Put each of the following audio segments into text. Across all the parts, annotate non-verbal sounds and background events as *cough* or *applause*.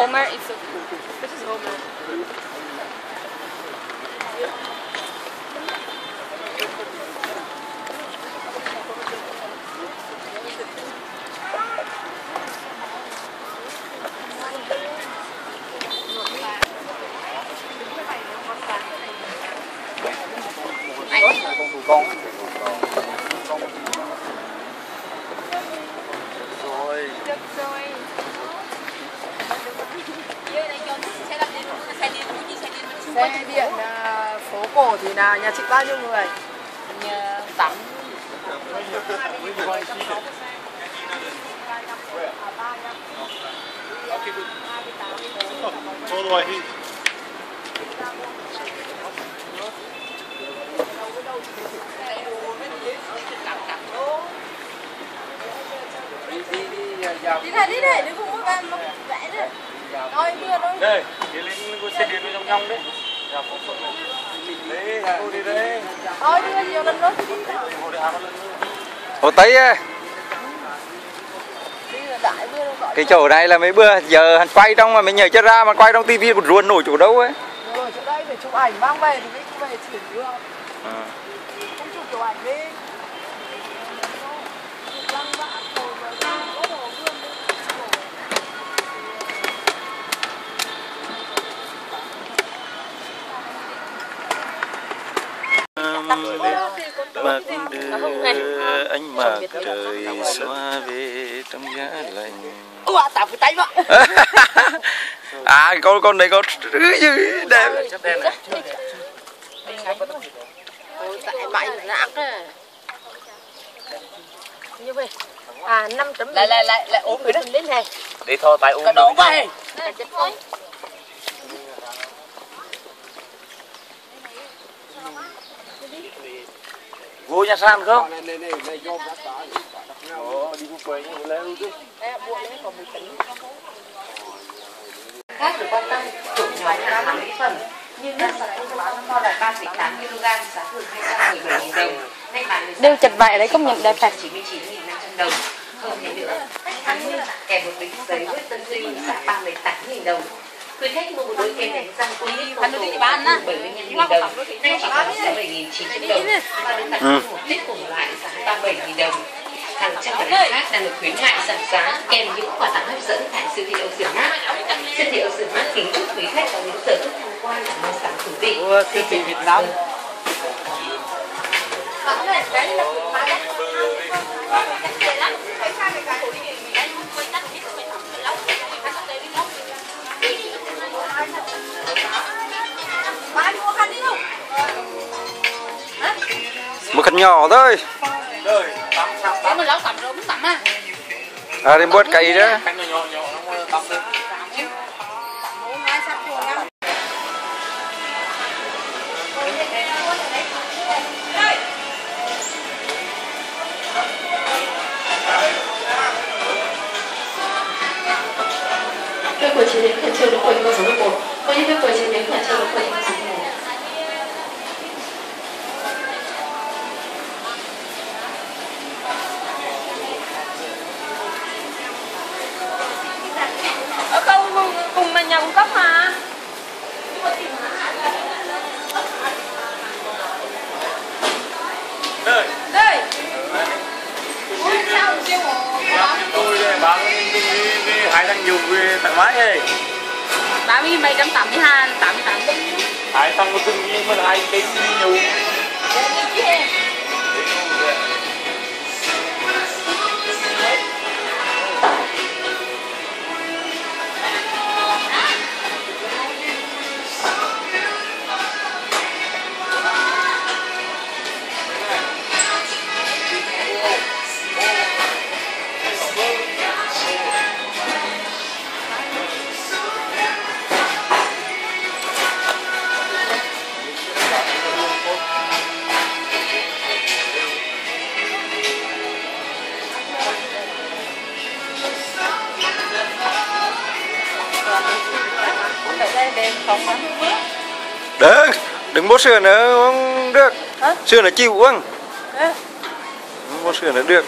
Homer is a This is Homer. Rồi. Xe điện à, phố cổ thì là nhà chị bao nhiêu người? Nhà tắm. The way here. Đi này đi này, đừng có bạn mà vẽ nữa. Rồi mưa thôi. Đây, đi lên xe điện trong trong đấy. Hồ Tây gọi. cái chỗ này là mấy bữa giờ hắn quay trong mà mình nhảy chết ra mà quay trong tivi một ruồn nổi chỗ đâu ấy. Rồi chỗ đây để chụp ảnh mang về thì mới về chuyển được. À. Không chụp kiểu ảnh đi. Mặc đưa ánh mặt trời xóa về trong giá lạnh. Ủa, tao phải tay mà. *laughs* à con con này con đẹp. Như vậy. À, 5 chấm lại lại lại lại ốm người đó lên này. Đi thôi tay ôm. Cả đổ vậy. Này, chết thôi. Vô nhà sàn không? Khác được quan tâm chủng loại hàng hóa mỹ phẩm như nước sạch không hóa kho là 3,8 kg giá từ 217.000 đồng. Nay bán với Đều chật vải đấy công nhận đẹp thật. 99.500 đồng. Hơn thế nữa kèm một bịch giấy huyết tân duy giá 38.000 đồng quý khách mua một đôi kem đánh răng Olip Photo từ 75.000 đồng. nay chỉ còn 67.900 đồng. và được tặng một tiết cùng loại giá 37.000 đồng. Hàng trăm mặt hàng khác đang được khuyến mại giảm giá kèm những quà tặng hấp dẫn tại siêu thị Ocean Mart. Siêu thị Ocean Mart kính chúc quý khách có những sở thích tham quan và mua sắm thú vị. Siêu thị Việt Nam. Một khăn nhỏ thôi. Để mình lau tắm rồi muốn tắm à. À đi bớt cây đó. cái nó nhỏ nhỏ nó tắm lên. Quầy chế biến khẩn trương quầy con số 11. Có những cái quầy chế biến khẩn trương hai thằng về thoải mái đây. 30 đi mấy trăm tám mươi hai tám mươi tám hai thằng một từng như mình hai cái nhiều Đừng, mua sữa nữa không được. Sữa nó chịu uống Không Mua sữa nữa được.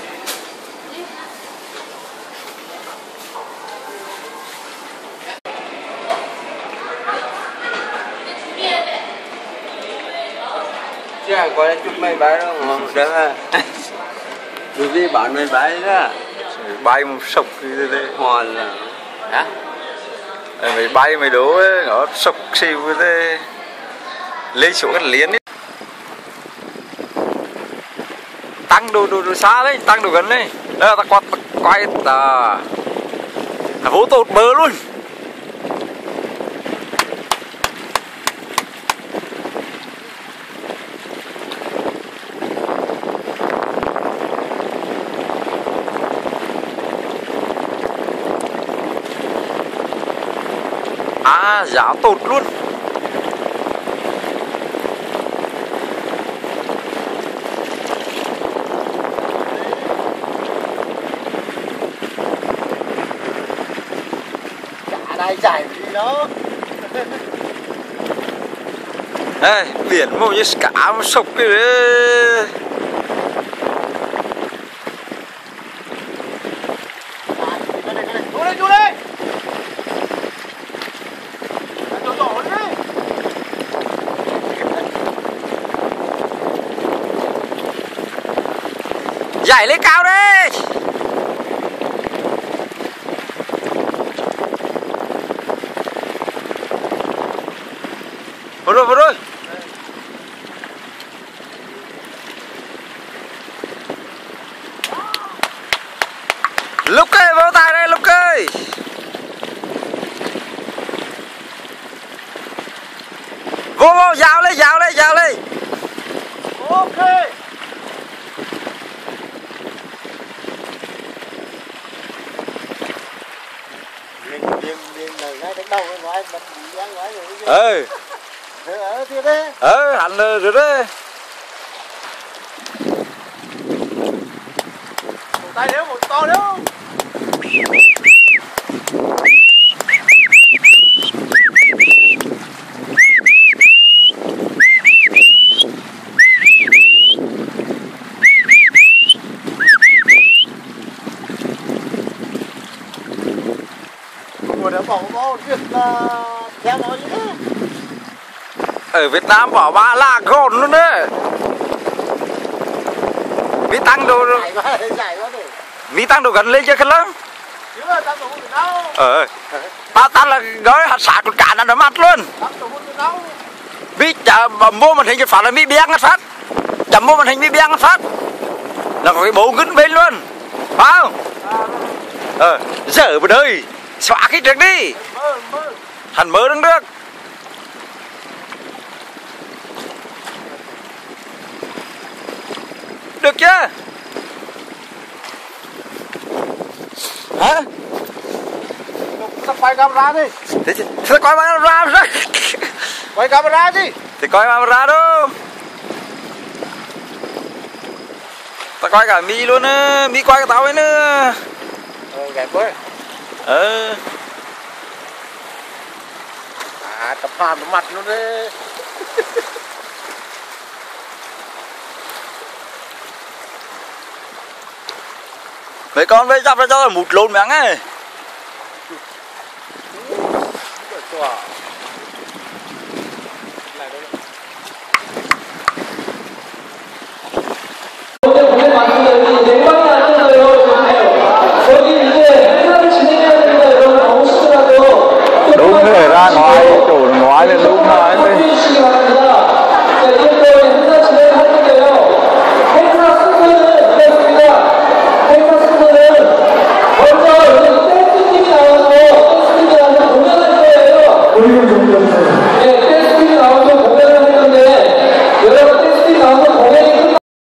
Chứ à có chút máy bay đâu mà được à. *laughs* Bởi vì bán máy bay đó. Bay một sọc như thế hoàn là. Hả? Mày bay mày đổ ấy, nó sọc như thế Lấy chỗ cái liến ấy Tăng đồ, đồ, đồ xa đấy, tăng đồ gần đấy. Đây là ta quay, ta quay, ta. Là vô tột bờ luôn. À, giá tột luôn. Cả đây chạy gì đó Đây, biển màu như cá mà sọc cái đấy. Giải lên cao đấy Vào rồi, vào rồi Lúc ơi, vào tài đây, lúc ơi Vô, vô, dạo lên, dạo lên, dạo lên ok. Liền liền liền là ngay đánh đầu ngoài mình bị ăn ngoài rồi Ừ, ở kia đấy. Ừ, hẳn rồi đấy. Một tay đéo một to đéo của đéo bỏ bỏ việc là theo nó như thế ở Việt Nam bỏ ba là gòn luôn đấy. Mi tăng đồ mi tăng đồ gần lên chưa khăn lắm chứ mà tao ờ ta ta là gói hạt sả con cả nó mặt luôn. Tao mi chả mà mua màn hình cái phải là mi biang phát. Chả mua màn hình mi biang phát. Là có cái bộ gân bên luôn. Phải không? Ờ dở vào đời xóa cái trước đi. Mơ hẳn mơ đứng được. Được chưa? Hả? Quay camera đi? Thế thì thế coi mà ra. Quay camera đi. Thì coi mà ra đâu ta coi cả mi luôn á. Mi coi cả tao ấy nữa. Gạch quá ờ à tập hàm vào mặt luôn đấy. Mấy con với dắp ra cho là một lồn miếng ấy